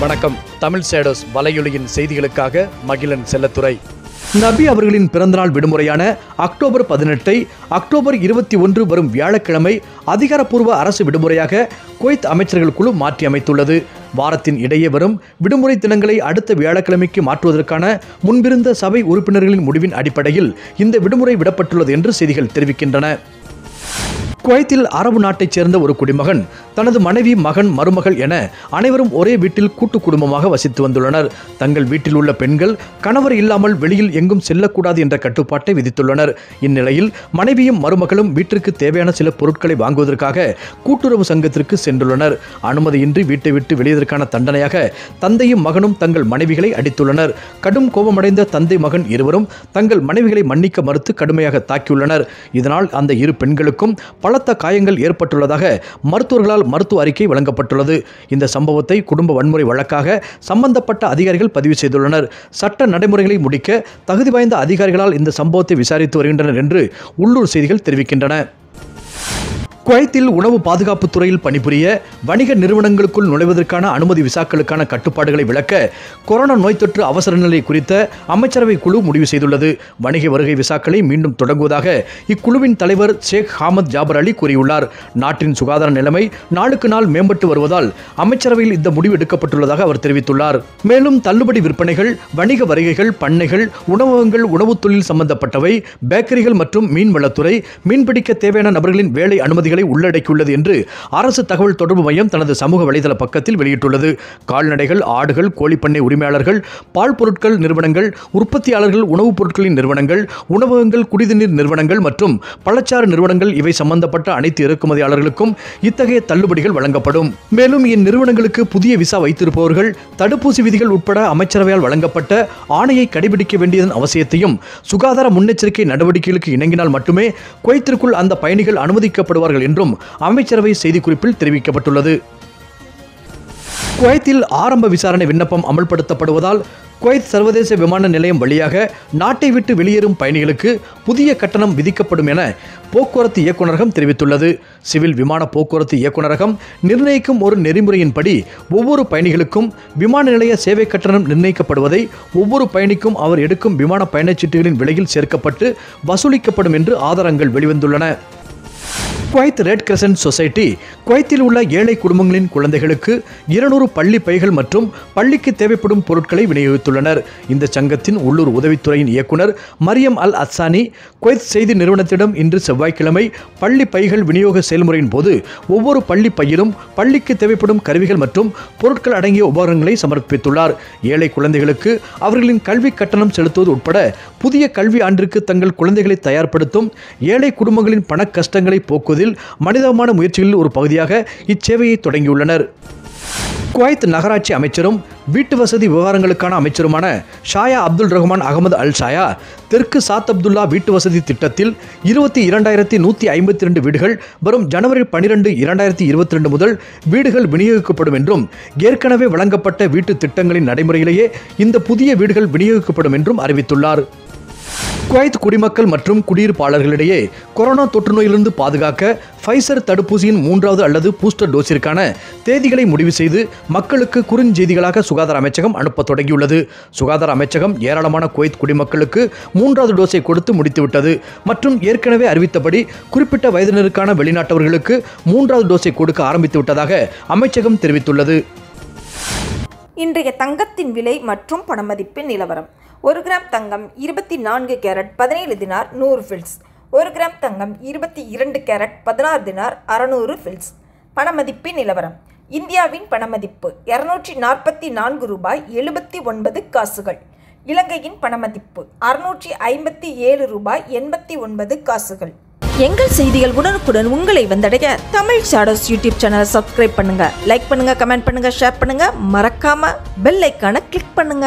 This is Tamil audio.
வணக்கம். தமிழ் சேடோஸ் வலையொலியின் செய்திகளுக்காக மகிழன் செல்லத்துறை. நபி அவர்களின் பிறந்தநாள் விடுமுறையான அக்டோபர் பதினெட்டை அக்டோபர் இருபத்தி ஒன்று வரும் வியாழக்கிழமை அதிகாரப்பூர்வ அரசு விடுமுறையாக குவைத் அமைச்சர்கள் குழு மாற்றி அமைத்துள்ளது. வாரத்தின் இடையே வரும் விடுமுறை தினங்களை அடுத்த வியாழக்கிழமைக்கு மாற்றுவதற்கான முன்பிருந்த சபை உறுப்பினர்களின் முடிவின் அடிப்படையில் இந்த விடுமுறை விடப்பட்டுள்ளது என்று செய்திகள் தெரிவிக்கின்றன. குவைத்தில் அரபு நாட்டைச் சேர்ந்த ஒரு குடிமகன் தனது மனைவி மகன் மருமகள் என அனைவரும் ஒரே வீட்டில் கூட்டு குடும்பமாக வசித்து வந்துள்ளனர். தங்கள் வீட்டில் உள்ள பெண்கள் கணவர் இல்லாமல் வெளியில் எங்கும் செல்லக்கூடாது என்ற கட்டுப்பாட்டை விதித்துள்ளனர். இந்நிலையில் மனைவியும் மருமகளும் வீட்டிற்கு தேவையான சில பொருட்களை வாங்குவதற்காக கூட்டுறவு சங்கத்திற்கு சென்றுள்ளனர். அனுமதியின்றி வீட்டை விட்டு வெளியதற்கான தண்டனையாக தந்தையும் மகனும் தங்கள் மனைவிகளை அடித்துள்ளனர். கடும் கோபமடைந்த தந்தை மகன் இருவரும் தங்கள் மனைவிகளை மன்னிக்க மறுத்து கடுமையாக தாக்கியுள்ளனர். இதனால் அந்த இரு பெண்களுக்கும் பலத்த காயங்கள் ஏற்பட்டுள்ளதாக மருத்துவர்களால் மருத்துவ அறிக்கை வழங்கப்பட்டுள்ளது. இந்த சம்பவத்தை குடும்ப வன்முறை வழக்காக சம்பந்தப்பட்ட அதிகாரிகள் பதிவு செய்துள்ளனர். சட்ட நடைமுறைகளை முடிக்க தகுதி வாய்ந்த அதிகாரிகளால் இந்த சம்பவத்தை விசாரித்து வருகின்றனர் என்று உள்ளூர் செய்திகள் தெரிவிக்கின்றன. குவைத்தில் உணவு பாதுகாப்பு துறையில் பணிபுரிய வணிக நிறுவனங்களுக்குள் நுழைவதற்கான அனுமதி விசாக்களுக்கான கட்டுப்பாடுகளை விளக்க கொரோனா நோய் தொற்று அவசர நிலை குறித்த அமைச்சரவை குழு முடிவு செய்துள்ளது. வணிக வருகை விசாக்களை மீண்டும் தொடங்குவதாக இக்குழுவின் தலைவர் ஷேக் ஹாமத் ஜாபர் அலி கூறியுள்ளார். நாட்டின் சுகாதார நிலைமை நாளுக்கு நாள் மேம்பட்டு வருவதால் அமைச்சரவையில் இந்த முடிவு எடுக்கப்பட்டுள்ளதாக அவர் தெரிவித்துள்ளார். மேலும் தள்ளுபடி விற்பனைகள் வணிக வருகைகள் பண்ணைகள் உணவகங்கள் உணவுத் தொழில் சம்பந்தப்பட்டவை பேக்கரிகள் மற்றும் மீன்வளத்துறை மீன்பிடிக்க தேவையான நபர்களின் வேலை அனுமதிகள் உள்ளடக்கியுள்ளது என்று அரசு தகவல் தொடர்பு மையம் தனது சமூக வலைதள பக்கத்தில் வெளியிட்டுள்ளது. கால்நடைகள் ஆடுகள் கோழிப்பண்ணை உரிமையாளர்கள் பால் பொருட்கள் நிறுவனங்கள் உற்பத்தியாளர்கள் உணவுப் பொருட்களின் நிறுவனங்கள் உணவகங்கள் குடிநீர் நிறுவனங்கள் மற்றும் பழச்சாறு நிறுவனங்கள் இவை சம்பந்தப்பட்ட அனைத்து இறக்குமதியாளர்களுக்கும் இத்தகைய தள்ளுபடிகள் வழங்கப்படும். மேலும் இந்நிறுவனங்களுக்கு புதிய விசா வைத்திருப்பவர்கள் தடுப்பூசி விதிகள் உட்பட அமைச்சரவையால் வழங்கப்பட்ட ஆணையை கடைபிடிக்க வேண்டியதன் அவசியத்தையும் சுகாதார முன்னெச்சரிக்கை நடவடிக்கைகளுக்கு இணங்கினால் மட்டுமே குவைத்திற்குள் அந்த பயணிகள் அனுமதிக்கப்படுவார்கள் என்றும் அமைச்சரவை செய்திக்குறிப்பில் தெரிவிக்கப்பட்டுள்ளது. குவைத்தில் ஆரம்ப விசாரணை விண்ணப்பம் அமல்படுத்தப்படுவதால் குவைத் சர்வதேச விமான நிலையம் வழியாக நாட்டை விட்டு வெளியேறும் பயணிகளுக்கு புதிய கட்டணம் விதிக்கப்படும் என போக்குவரத்து இயக்குநரகம் தெரிவித்துள்ளது. சிவில் விமான போக்குவரத்து இயக்குநரகம் நிர்ணயிக்கும் ஒரு நெறிமுறையின்படி ஒவ்வொரு பயணிகளுக்கும் விமான நிலைய சேவை கட்டணம் நிர்ணயிக்கப்படுவதை ஒவ்வொரு பயணிக்கும் அவர் எடுக்கும் விமான பயணச்சீட்டுகளின் விலையில் சேர்க்கப்பட்டு வசூலிக்கப்படும் என்று ஆதாரங்கள் வெளிவந்துள்ளன. குவைத் ரெட் கிரசன்ட் சொசைட்டி குவைத்தில் உள்ள ஏழை குடும்பங்களின் குழந்தைகளுக்கு இருநூறு பள்ளி பைகள் மற்றும் பள்ளிக்கு தேவைப்படும் பொருட்களை விநியோகித்துள்ளனர். இந்த சங்கத்தின் உள்ளூர் உதவித்துறையின் இயக்குனர் மரியம் அல் அத்சானி குவைத் செய்தி நிறுவனத்திடம் இன்று செவ்வாய்க்கிழமை பள்ளி பைகள் விநியோக செயல்முறையின் போது ஒவ்வொரு பள்ளி பையிலும் பள்ளிக்கு தேவைப்படும் கருவிகள் மற்றும் பொருட்கள் அடங்கிய உபகரணங்களை சமர்ப்பித்துள்ளார். ஏழை குழந்தைகளுக்கு அவர்களின் கல்வி கட்டணம் செலுத்துவது உட்பட புதிய கல்வி ஆண்டிற்கு தங்கள் குழந்தைகளை தயார்படுத்தும் ஏழை குடும்பங்களின் பண கஷ்டங்களை போக்குவதில் மனிதமான முயற்சிகளில் ஒரு பகுதியாக இச்சேவையை தொடங்கியுள்ளனர். குவைத் நகராட்சி அமைச்சரும் வீட்டு வசதி விவகாரங்களுக்கான அமைச்சருமான ஷாயா அப்துல் ரஹ்மான் அகமது அல் ஷாயா தெற்கு சாத் அப்துல்லா வீட்டு வசதி திட்டத்தில் இருபத்தி இரண்டாயிரத்தி நூற்றி ஐம்பத்தி ரெண்டு வீடுகள் வரும் ஜனவரி பன்னிரெண்டு இரண்டாயிரத்தி இருபத்தி ரெண்டு முதல் வீடுகள் விநியோகிக்கப்படும் என்றும் ஏற்கனவே வழங்கப்பட்ட வீட்டு திட்டங்களின் நடைமுறையிலேயே இந்த புதிய வீடுகள் விநியோகிக்கப்படும் என்றும் அறிவித்துள்ளார். குவைத் குடிமக்கள் மற்றும் குடியிருப்பாளர்களிடையே கொரோனா தொற்று நோயிலிருந்து பாதுகாக்க ஃபைசர் தடுப்பூசியின் மூன்றாவது அல்லது பூஸ்டர் டோஸிற்கான தேதிகளை முடிவு செய்து மக்களுக்கு குறுஞ்செய்திகளாக சுகாதார அமைச்சகம் அனுப்ப தொடங்கியுள்ளது. சுகாதார அமைச்சகம் ஏராளமான குவைத் குடிமக்களுக்கு மூன்றாவது டோஸை கொடுத்து முடித்துவிட்டது மற்றும் ஏற்கனவே அறிவித்தபடி குறிப்பிட்ட வயதினருக்கான வெளிநாட்டவர்களுக்கு மூன்றாவது டோஸை கொடுக்க ஆரம்பித்து விட்டதாக அமைச்சகம் தெரிவித்துள்ளது. இன்றைய தங்கத்தின் விலை மற்றும் பணமதிப்பின் நிலவரம். ஒரு கிராம் தங்கம் இருபத்தி நான்கு கேரட் பதினேழு தினார் நூறு ஃபில்ஸ் ஒரு கிராம் தங்கம் இருபத்தி இரண்டு கேரட் பதினாறு தினார் அறநூறு ஃபில்ஸ் பணமதிப்பின் நிலவரம். இந்தியாவின் பணமதிப்பு இரநூற்றி நாற்பத்தி நான்கு ரூபாய் எழுபத்தி ஒன்பது காசுகள். இலங்கையின் பணமதிப்பு அறுநூற்றி ஐம்பத்தி ஏழு ரூபாய் எண்பத்தி ஒன்பது காசுகள். எங்கள் செய்திகள் உடனுக்குடன் உங்களை வந்தடைய தமிழ் ஷாடோஸ் யூடியூப் சேனலை சப்ஸ்கிரைப் பண்ணுங்க. லைக் பண்ணுங்க கமெண்ட் பண்ணுங்க ஷேர் பண்ணுங்க. மறக்காம பெல் ஐக்கான கிளிக் பண்ணுங்க.